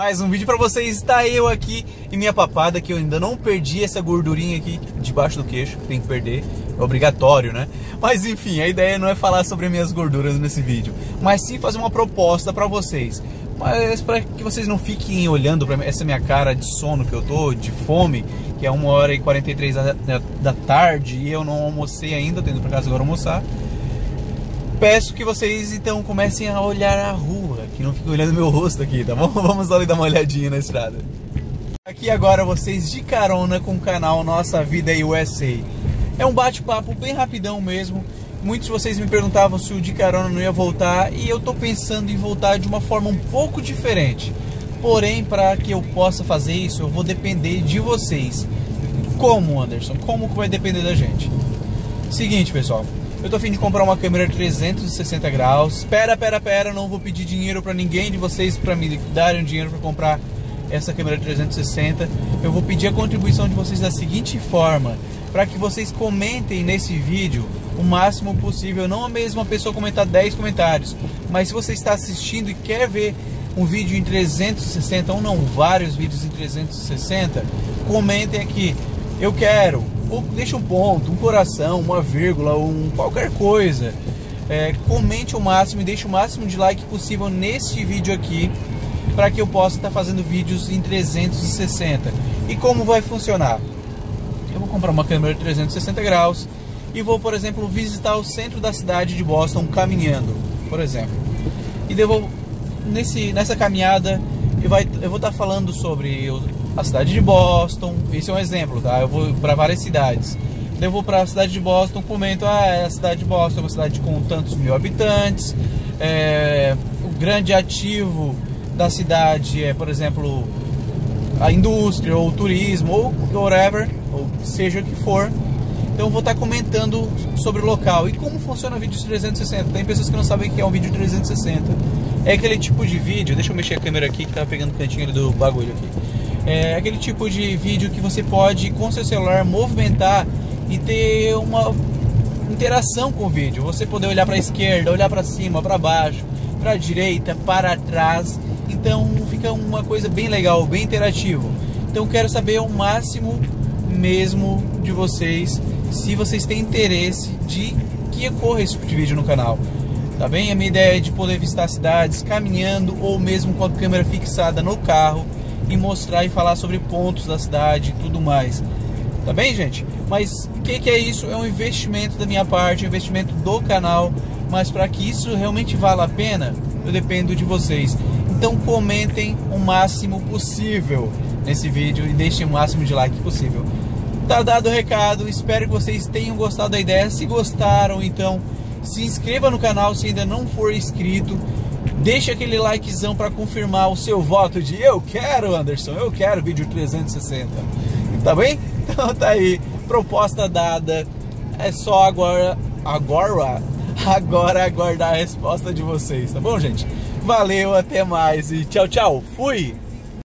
Mais um vídeo pra vocês, está eu aqui e minha papada, que eu ainda não perdi essa gordurinha aqui debaixo do queixo, tem que perder, é obrigatório, né? Mas enfim, a ideia não é falar sobre minhas gorduras nesse vídeo, mas sim fazer uma proposta pra vocês. Mas para que vocês não fiquem olhando para essa minha cara de sono que eu tô, de fome, que é 1 hora e 43 da, da, da tarde e eu não almocei ainda, tendo para casa agora almoçar peço que vocês então comecem a olhar a rua, que não fiquem olhando meu rosto aqui, tá bom? Vamos ali dar uma olhadinha na estrada. Aqui agora vocês de carona com o canal Nossa Vida USA. É um bate-papo bem rapidão mesmo. Muitos de vocês me perguntavam se o de carona não ia voltar e eu tô pensando em voltar de uma forma um pouco diferente. Porém, para que eu possa fazer isso, eu vou depender de vocês. Como, Anderson? Como que vai depender da gente? Seguinte, pessoal. Eu tô afim de comprar uma câmera 360 graus. Espera, pera, pera, não vou pedir dinheiro para ninguém de vocês para me darem dinheiro para comprar essa câmera 360. Eu vou pedir a contribuição de vocês da seguinte forma, para que vocês comentem nesse vídeo o máximo possível, não a mesma pessoa comentar 10 comentários, mas se você está assistindo e quer ver um vídeo em 360 ou não vários vídeos em 360, comentem aqui. Eu quero ou deixa um ponto, um coração, uma vírgula, um qualquer coisa. É, comente o máximo e deixe o máximo de like possível neste vídeo aqui para que eu possa estar fazendo vídeos em 360. E como vai funcionar? Eu vou comprar uma câmera de 360 graus e vou, por exemplo, visitar o centro da cidade de Boston caminhando, por exemplo. E devo nesse nessa caminhada eu, vai, eu vou estar falando sobre a cidade de Boston. Esse é um exemplo, tá? Eu vou para várias cidades. Eu vou para a cidade de Boston, comento, ah, é a cidade de Boston é uma cidade com tantos mil habitantes. É, o grande ativo da cidade é, por exemplo, a indústria ou o turismo ou whatever, ou seja o que for. Então eu vou estar comentando sobre o local e como funciona o vídeo 360. Tem pessoas que não sabem o que é um vídeo 360. É aquele tipo de vídeo, deixa eu mexer a câmera aqui que tá pegando o cantinho do bagulho aqui. É aquele tipo de vídeo que você pode, com seu celular, movimentar e ter uma interação com o vídeo. Você poder olhar para a esquerda, olhar para cima, para baixo, para a direita, para trás. Então fica uma coisa bem legal, bem interativo. Então quero saber o máximo mesmo de vocês, se vocês têm interesse de que ocorra esse tipo de vídeo no canal. Tá bem? A minha ideia é de poder visitar cidades caminhando ou mesmo com a câmera fixada no carro e mostrar e falar sobre pontos da cidade e tudo mais. Tá bem, gente? Mas o que, que, é isso? É um investimento da minha parte, um investimento do canal. Mas para que isso realmente valha a pena, eu dependo de vocês. Então comentem o máximo possível nesse vídeo e deixem o máximo de like possível. Tá dado o recado, espero que vocês tenham gostado da ideia. Se gostaram, então se inscreva no canal se ainda não for inscrito Deixa aquele likezão para confirmar o seu voto de eu quero, Anderson, eu quero vídeo 360. Tá bem? Então tá aí, proposta dada. É só agora, agora, agora aguardar a resposta de vocês, tá bom, gente? Valeu, até mais e tchau, tchau. Fui!